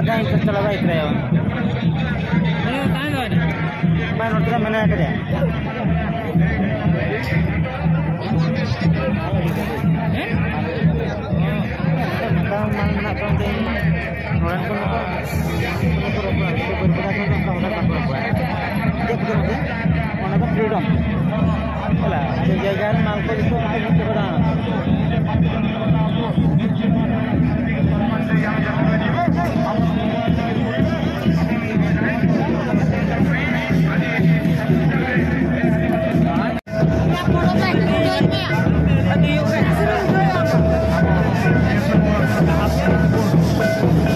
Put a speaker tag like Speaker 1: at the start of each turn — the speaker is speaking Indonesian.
Speaker 1: kain setelah baik kreo. Kalau kain loh, main roti mana ya mau nggak kontin? Mau nggak? Mau nggak kontin? Mau nggak kontin? Mau nggak kontin? Mau nggak kontin? Mau nggak kontin? Mau nggak kontin? Mau nggak kontin? Mau? Mau nggak kontin? Mau nggak kontin? half